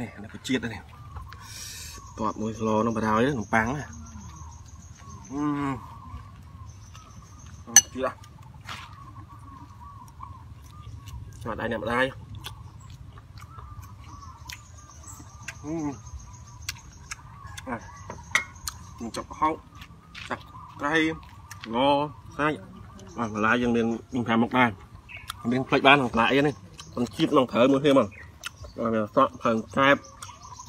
នេះនេះក៏ជាតិនេះតបមួយស្លោនឹងបដ ாய் នំប៉័ងណាអឺអឺជាតិអត់ដៃអ្នកម្ដាយអឺអ่ะនឹងចាប់ហោចាប់ត្រៃងសាច់អត់បន្លាយយើងមានមាន5មុខដែរមានផ្លេចបានក្នុងផ្លែអីនេះមិនជាតិក្នុងត្រូវមួយទៀតមក អត់មានសក់ផើងកែប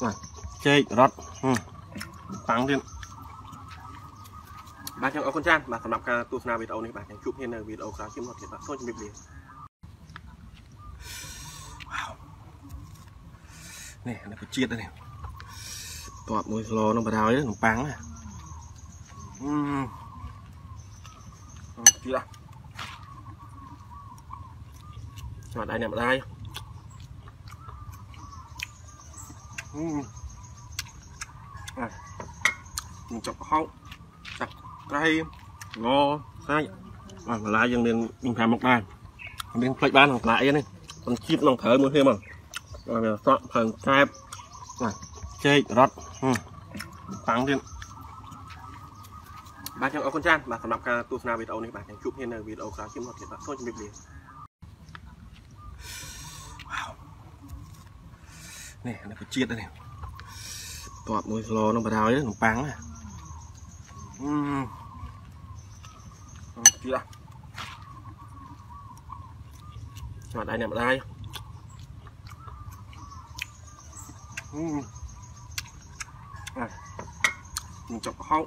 ណាចេករត់ប៉ាំងទៀតបាទខ្ញុំអរគុណចាស់បាទសម្រាប់ការទស្សនាវីដេអូនេះបាទខ្ញុំជួបគ្នានៅវីដេអូក្រោយជាមកទៀតបាទសូមជម្រាបលានេះនេះក៏ជាតិនេះតបមួយស្លោនឹងបដ ாய் នំប៉័ងណាអឺអឺជាតិអត់ដៃអ្នកម្ដាយអឺអ่ะ នឹងចាប់ហោចាប់ត្រៃងសាច់អត់បន្លាយយើងមានមាន5មុខដែរមានផ្លេចបានក្នុងផ្លែអីនេះមិនជាតិក្នុងត្រូវមួយទៀតមកអត់មានសក់ផើងកែបណាចេករត់ប៉ាំងទៀតបាទខ្ញុំអរគុណចាស់បាទសម្រាប់ការទស្សនាវីដេអូនេះបាទខ្ញុំជួបគ្នានៅវីដេអូក្រោយជាមកទៀតបាទសូមជម្រាបលា នេះនេះក៏ជាតិនេះតបមួយស្លោនឹងបដ ாய் នំប៉័ងណាអឺអឺជាតិអត់ដៃអ្នកម្ដាយអឺអ่ะនឹងចាប់ហោ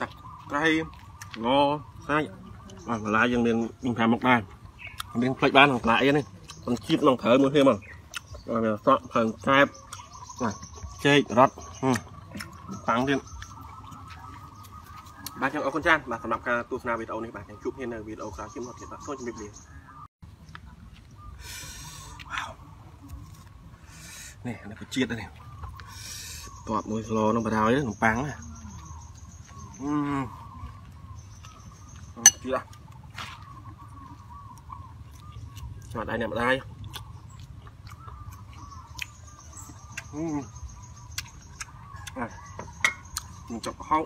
ចាប់ត្រៃងសាច់អត់បន្លាយយើងមានមាន5មុខដែរមានផ្លេចបានក្នុងផ្លែអីនេះមិនជាតិក្នុងត្រូវមួយទៀតមកអត់ មានសក់ផើងកែបណាចេករត់ប៉ាំងទៀតបាទខ្ញុំអរគុណចាស់បាទសម្រាប់ការទស្សនាវីដេអូនេះបាទខ្ញុំជួបគ្នានៅវីដេអូក្រោយជាមកទៀតបាទសូមជម្រាបលានេះនេះក៏ជាតិនេះតបមួយស្លោនឹងបដ ாய் នំប៉័ងណាអឺអឺជាតិអត់ដៃអ្នកម្ដាយអឺអ่ะ នឹងចាប់ហោ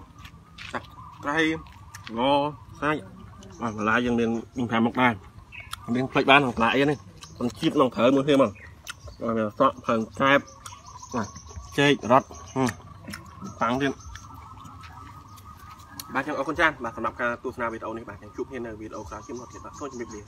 ចាប់ត្រៃងសាច់អត់បន្លាយយើងមានមាន5មុខដែរមានផ្លេចបានក្នុងផ្លែអីនេះមិនជាតិក្នុងត្រូវមួយទៀតមកអត់មានសក់ផើងកែបណាចេករត់ប៉ាំងទៀតបាទខ្ញុំអរគុណចាស់បាទសម្រាប់ការទស្សនាវីដេអូនេះបាទខ្ញុំជួបគ្នានៅវីដេអូក្រោយជាមកទៀតបាទសូមជម្រាបលា